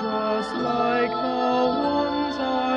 just like the ones I